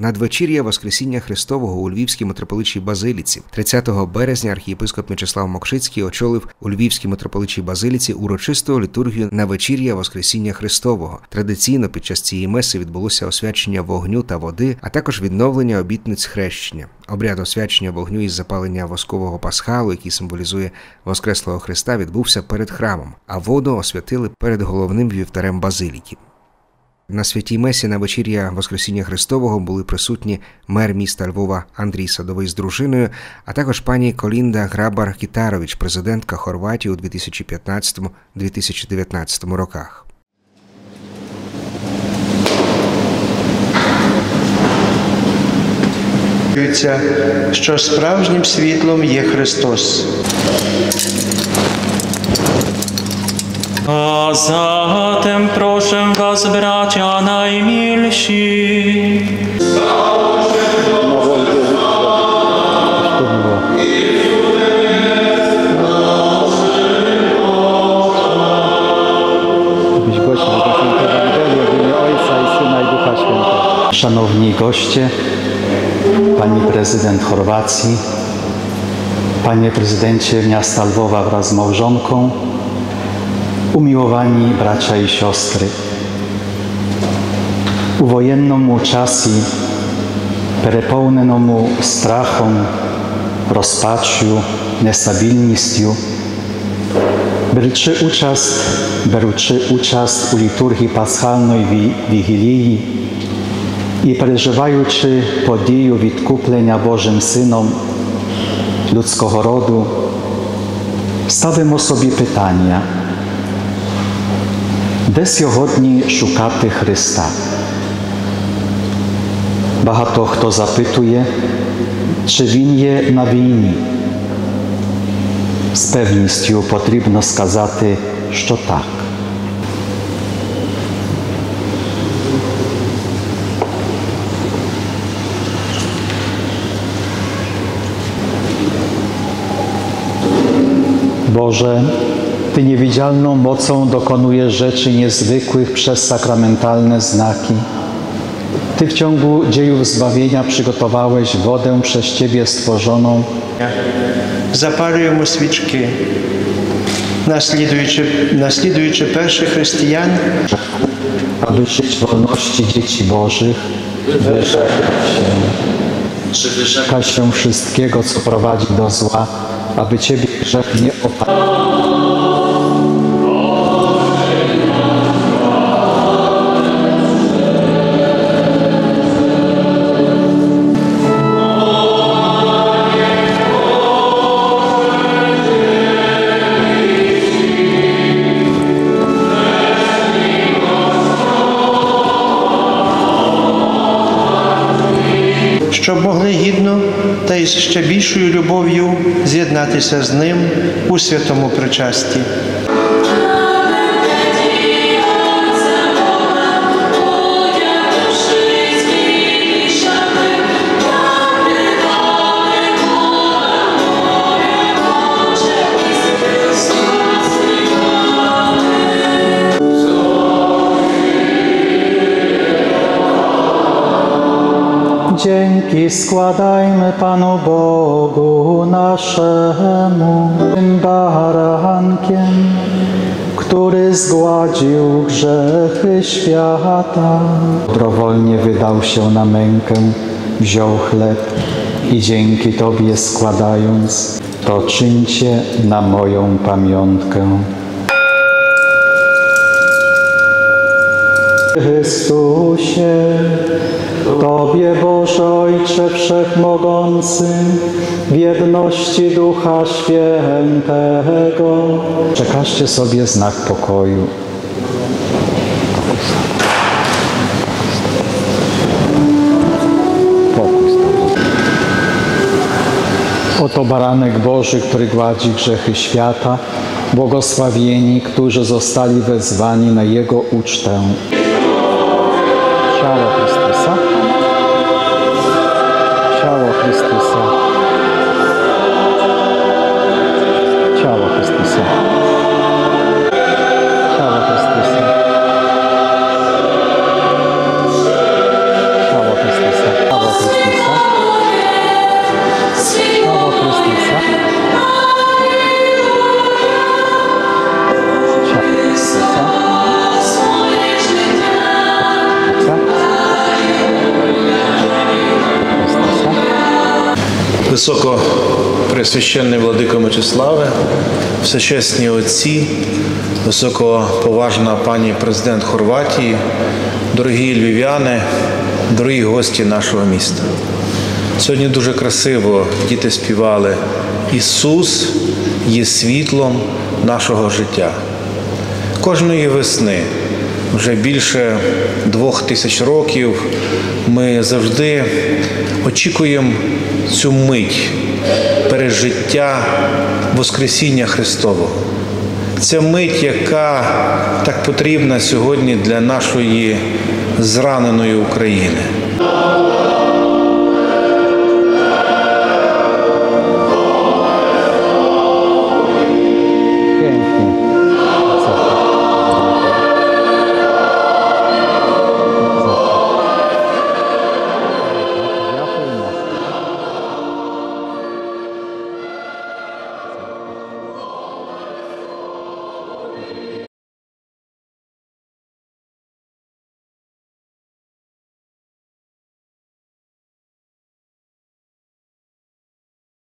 Надвечір'я Воскресіння Христового у Львівській митрополичій Базиліці 30 березня архієпископ Мячеслав Мокшицький очолив у Львівській митрополичій Базиліці урочисту літургію на вечір'я Воскресіння Христового. Традиційно під час цієї меси відбулося освячення вогню та води, а також відновлення обітниць хрещення. Обряд освячення вогню із запалення воскового пасхалу, який символізує Воскреслого Христа, відбувся перед храмом, а воду освятили перед головним вівтарем Базиліки. На святій Месі на вечір'я Воскресіння Христового були присутні мер міста Львова Андрій Садовий з дружиною, а також пані Колінда Грабар Кітарович, президентка Хорватії у 2015-2019 роках. Що справжнім світлом є Христос. A zatem proszę was, bracia najmilsi. Szanowni goście, Pani Prezydent Chorwacji, Panie Prezydencie Miasta Lwowa wraz z małżonką, umiłowani bracia i siostry. U wojennomu časi, prepełnenomu strachom, rozpačju, nestabilnістю, беручи участь, беручи участь у літургії Пасхальної вігілії і переживаючи подію відкуплення Божим Сином людського роду, ставимо собі питання, де сьогодні шукати Христа? Багато хто запитує, чи Він є на війні. З певністю потрібно сказати, що так. Boże, Ty niewidzialną mocą dokonujesz rzeczy niezwykłych przez sakramentalne znaki. Ty w ciągu dziejów zbawienia przygotowałeś wodę przez Ciebie stworzoną, Запалюємо свічки, naśladuючи, naśladuючи перших християн, aby żyć w wolności dzieci Bożych, wyrzeka się wszystkiego, co prowadzi do zła, aby Ciebie grzech nie opadł. Гідно та із ще більшою любов'ю з'єднатися з ним у святому причасті. Dzięki składajmy Panu Bogu naszemu, tym barankiem, który zgładził grzechy świata. Dobrowolnie wydał się na mękę, wziął chleb i dzięki Tobie składając, to czyńcie na moją pamiątkę. Chrystusie, Tobie Boże Ojcze Wszechmogący, w jedności Ducha Świętego, przekażcie sobie znak pokoju. Oto baranek Boży, który gładzi grzechy świata, błogosławieni, którzy zostali wezwani na Jego ucztę. Високопресвященний владико Мечиславе, всечесні отці, високоповажна пані президент Хорватії, дорогі львів'яни, дорогі гості нашого міста. Сьогодні дуже красиво діти співали Ісус є світлом нашого життя. Кожної весни, вже більше двох тисяч років, ми завжди очікуємо цю мить пережиття Воскресіння Христового. Це мить, яка так потрібна сьогодні для нашої зраненої України.